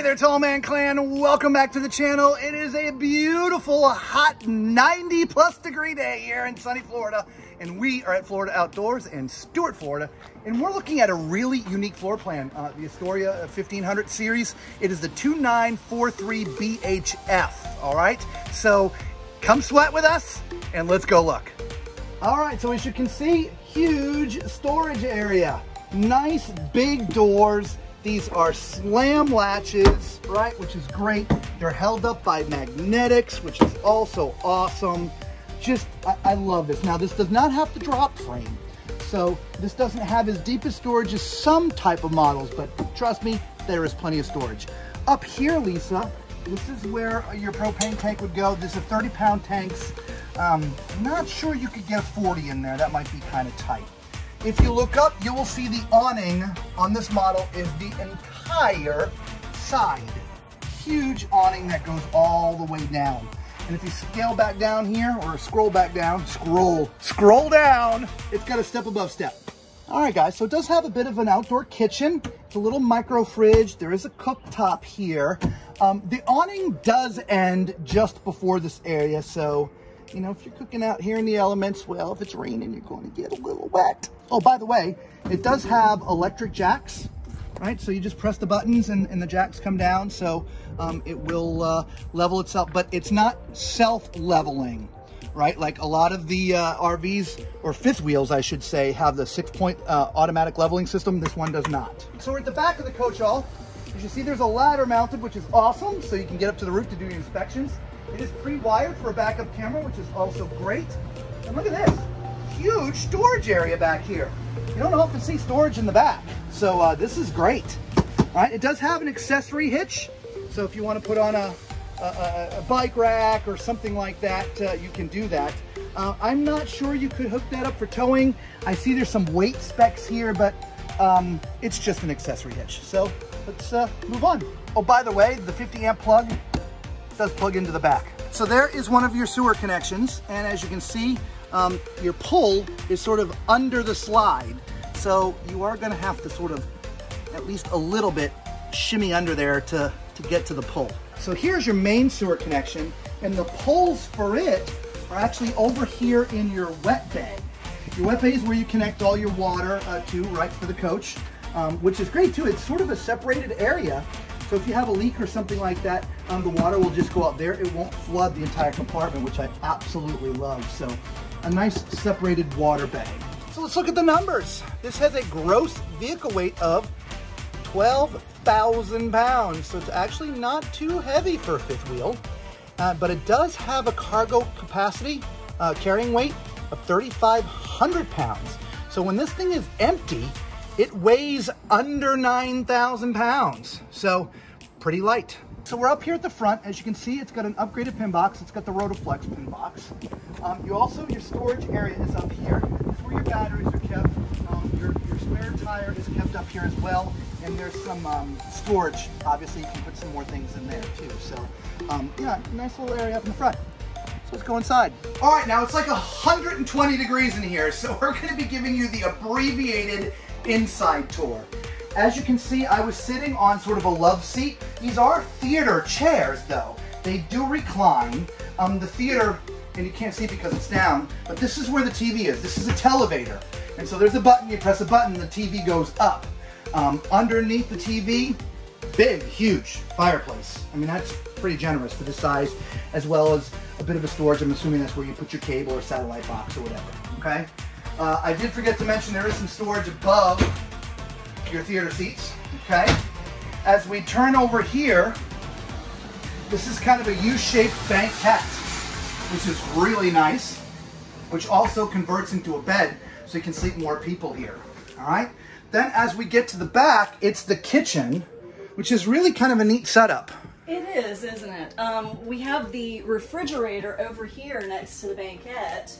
Hey there, Tall Man Clan. Welcome back to the channel. It is a beautiful, hot 90 plus degree day here in sunny Florida. And we are at Florida Outdoors in Stuart, Florida. And we're looking at a really unique floor plan, uh, the Astoria 1500 series. It is the 2943 BHF, all right? So come sweat with us and let's go look. All right, so as you can see, huge storage area. Nice big doors. These are slam latches, right, which is great. They're held up by magnetics, which is also awesome. Just, I, I love this. Now, this does not have the drop frame. So this doesn't have as deep as storage as some type of models, but trust me, there is plenty of storage. Up here, Lisa, this is where your propane tank would go. This is 30 pound tanks. Um, not sure you could get a 40 in there. That might be kind of tight. If you look up, you will see the awning on this model is the entire side. Huge awning that goes all the way down. And if you scale back down here, or scroll back down, scroll, scroll down, it's got a step above step. All right, guys, so it does have a bit of an outdoor kitchen. It's a little micro fridge. There is a cooktop here. Um, the awning does end just before this area, so you know, if you're cooking out here in the elements, well, if it's raining, you're going to get a little wet. Oh, by the way, it does have electric jacks, right? So you just press the buttons and, and the jacks come down. So um, it will uh, level itself, but it's not self-leveling, right? Like a lot of the uh, RVs, or fifth wheels, I should say, have the six-point uh, automatic leveling system. This one does not. So we're at the back of the coach all. As you see, there's a ladder mounted, which is awesome. So you can get up to the roof to do your inspections. It is pre-wired for a backup camera, which is also great. And look at this, huge storage area back here. You don't often see storage in the back. So uh, this is great. All right, it does have an accessory hitch. So if you want to put on a, a, a bike rack or something like that, uh, you can do that. Uh, I'm not sure you could hook that up for towing. I see there's some weight specs here, but um, it's just an accessory hitch. So let's uh, move on. Oh, by the way, the 50 amp plug does plug into the back. So there is one of your sewer connections. And as you can see, um, your pull is sort of under the slide. So you are gonna have to sort of, at least a little bit, shimmy under there to, to get to the pull. So here's your main sewer connection and the pulls for it are actually over here in your wet bay. Your wet bay is where you connect all your water uh, to, right, for the coach, um, which is great too. It's sort of a separated area so if you have a leak or something like that, um, the water will just go out there. It won't flood the entire compartment, which I absolutely love. So a nice separated water bag. So let's look at the numbers. This has a gross vehicle weight of 12,000 pounds. So it's actually not too heavy for a fifth wheel, uh, but it does have a cargo capacity, uh, carrying weight of 3,500 pounds. So when this thing is empty, it weighs under 9,000 pounds, so pretty light. So we're up here at the front. As you can see, it's got an upgraded pin box. It's got the Rota-Flex pin box. Um, you also, your storage area is up here. Where your batteries are kept. Um, your, your spare tire is kept up here as well. And there's some um, storage. Obviously, you can put some more things in there too. So, um, yeah, nice little area up in the front. So let's go inside. All right, now it's like 120 degrees in here. So we're gonna be giving you the abbreviated inside tour. As you can see, I was sitting on sort of a love seat. These are theater chairs though. They do recline. Um, the theater, and you can't see because it's down, but this is where the TV is. This is a televator. And so there's a button, you press a button, the TV goes up. Um, underneath the TV, big, huge fireplace. I mean, that's pretty generous for this size, as well as a bit of a storage. I'm assuming that's where you put your cable or satellite box or whatever, okay? Uh, I did forget to mention there is some storage above your theater seats, okay? As we turn over here, this is kind of a U-shaped banquette, which is really nice, which also converts into a bed so you can sleep more people here, all right? Then as we get to the back, it's the kitchen, which is really kind of a neat setup. It is, isn't it? Um, we have the refrigerator over here next to the banquette.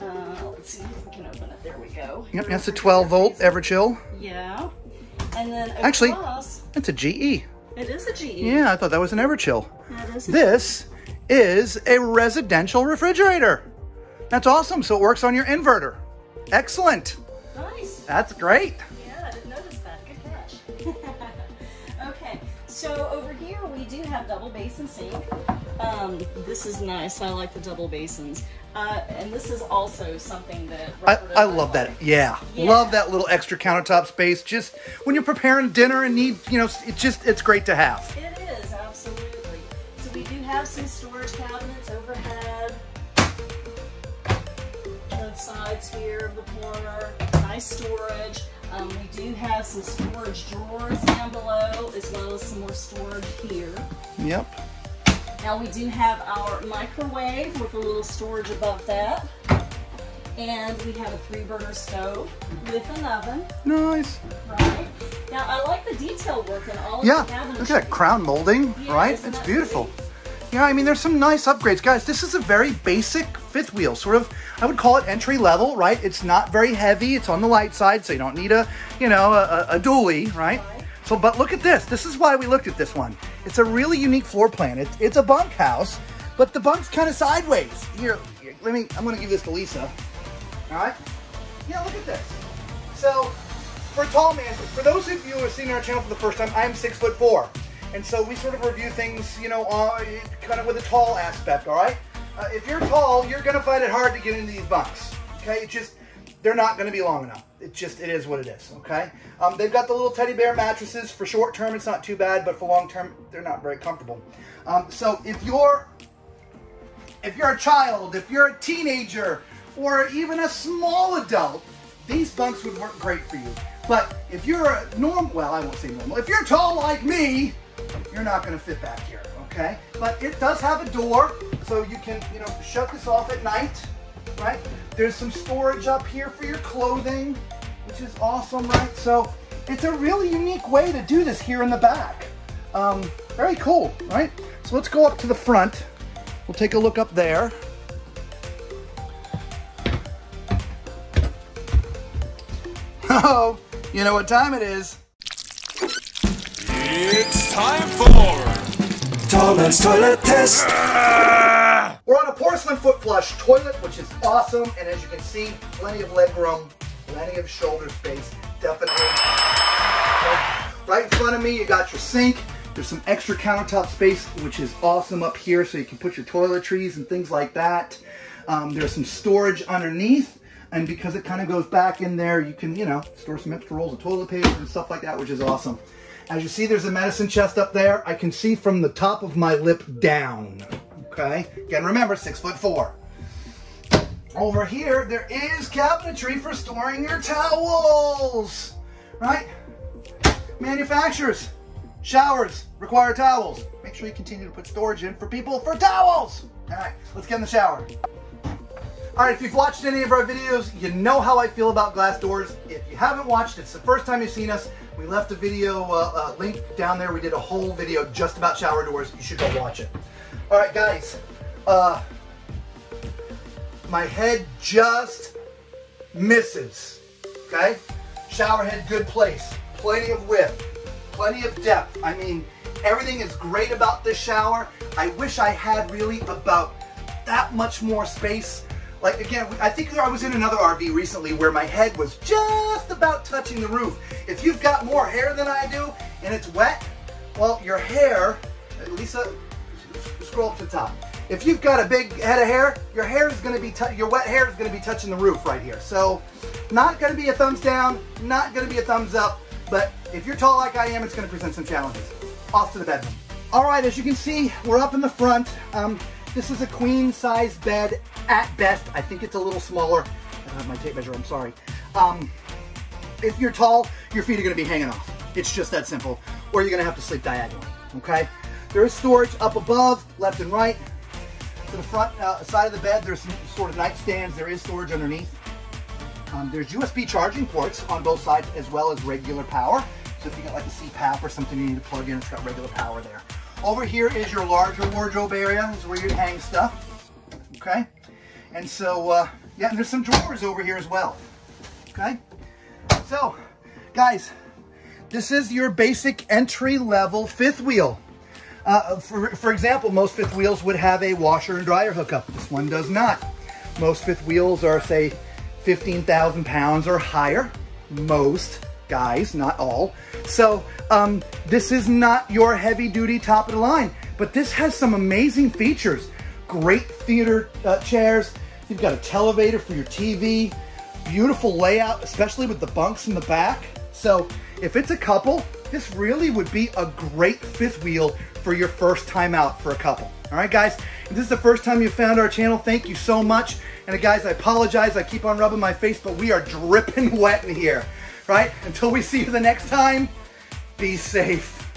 Uh, let's see if we can open it. There we go. Yep, that's a 12 volt Everchill. Yeah. And then Actually, that's a GE. it is a GE. Yeah, I thought that was an Everchill. That is This is a residential refrigerator. That's awesome. So it works on your inverter. Excellent. Nice. That's great. Yeah, I didn't notice that. Good catch. So over here we do have double basin sink. Um, this is nice. I like the double basins. Uh, and this is also something that I, Robert I and love that. Yeah. Yeah. Love that little extra countertop space. Just when you're preparing dinner and need, you know, it's just, it's great to have. It is, absolutely. So we do have some storage cabinets overhead. Both sides here of the corner. Nice storage. Um, we do have some storage drawers down below, as well as some more storage here. Yep. Now we do have our microwave with a little storage above that. And we have a three burner stove with an oven, Nice. right? Now I like the detail work in all of Yeah. the. Look at that crown molding, Yeah, right? It's beautiful. pretty? Yeah, I mean, there's some nice upgrades. Guys, this is a very basic fifth wheel, sort of, I would call it entry level, right? It's not very heavy. It's on the light side, so you don't need a, you know, a, a, dually, right? So, but look at this. This is why we looked at this one. It's a really unique floor plan. It's, it's a bunkhouse, but the bunk's kind of sideways. Here, here, let me, I'm to give this to Lisa. All right? Yeah, look at this. So, for tall man, for those of you who are seeing our channel for the first time, I am six foot four. And so we sort of review things, you know, uh, kind of with a tall aspect, all right? Uh, if you're tall, you're going to find it hard to get into these bunks, okay? It just, they're not going to be long enough. It just, it is what it is, okay? Um, they've got the little teddy bear mattresses. For short term, it's not too bad, but for long term, they're not very comfortable. Um, so if you're if you're a child, if you're a teenager, or even a small adult, these bunks would work great for you. But if you're a normal, well, I won't say normal. If you're tall like me, you're not going to fit back here, okay? But it does have a door, so you can, you know, shut this off at night, right? There's some storage up here for your clothing, which is awesome, right? So it's a really unique way to do this here in the back. Um, very cool, right? So let's go up to the front. We'll take a look up there. Oh, you know what time it is? It's time for Tall Man's toilet test. We're on a porcelain foot flush toilet, which is awesome. And as you can see, plenty of leg room, plenty of shoulder space. Definitely. Right in front of me, you got your sink. There's some extra countertop space, which is awesome up here, so you can put your toiletries and things like that. Um, there's some storage underneath, and because it kind of goes back in there, you can, you know, store some extra rolls of toilet paper and stuff like that, which is awesome. As you see, there's a medicine chest up there. I can see from the top of my lip down. Okay? Again, remember, six foot four. Over here, there is cabinetry for storing your towels. Right? Manufacturers, showers require towels. Make sure you continue to put storage in for people for towels. All right, let's get in the shower. All right, if you've watched any of our videos, you know how I feel about glass doors. If you haven't watched, it's the first time you've seen us. We left a video uh, uh, link down there. We did a whole video just about shower doors. You should go watch it. All right, guys. Uh, my head just misses. Okay? Shower head, good place. Plenty of width, plenty of depth. I mean, everything is great about this shower. I wish I had really about that much more space. Like again, I think I was in another RV recently where my head was just about touching the roof. If you've got more hair than I do and it's wet, well, your hair, Lisa, scroll up to the top. If you've got a big head of hair, your hair is going to be your wet hair is to be touching the roof right here. So, not going to be a thumbs down, not going to be a thumbs up. But if you're tall like I am, it's going to present some challenges. Off to the bedroom. All right, as you can see, we're up in the front. Um, this is a queen size bed at best. I think it's a little smaller. I don't have my tape measure. I'm sorry. Um, if you're tall, your feet are going to be hanging off. It's just that simple. Or you're going to have to sleep diagonally. Okay. There is storage up above, left and right. To the front uh, side of the bed, there's some sort of nightstands. There is storage underneath. Um, there's USB charging ports on both sides as well as regular power. So if you got like a CPAP or something you need to plug in, it's got regular power there. Over here is your larger wardrobe area. This is where you hang stuff. Okay. And so, uh, yeah, and there's some drawers over here as well. Okay. So, guys, this is your basic entry level fifth wheel. Uh, for, for example, most fifth wheels would have a washer and dryer hookup. This one does not. Most fifth wheels are, say, 15,000 pounds or higher. Most, guys, not all. So um, this is not your heavy duty top of the line, but this has some amazing features. Great theater uh, chairs. You've got a televator for your TV. Beautiful layout, especially with the bunks in the back. So if it's a couple, this really would be a great fifth wheel for your first time out for a couple. All right, guys, if this is the first time you found our channel, thank you so much. And uh, guys, I apologize, I keep on rubbing my face, but we are dripping wet in here, right? Until we see you the next time, be safe.